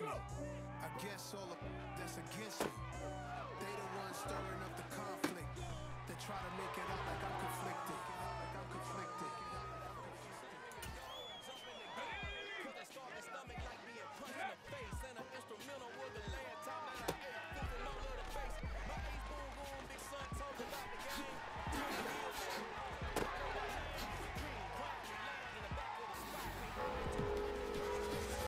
against me. I guess all the that's against me. They the ones stirring up the conflict. They try to make it up.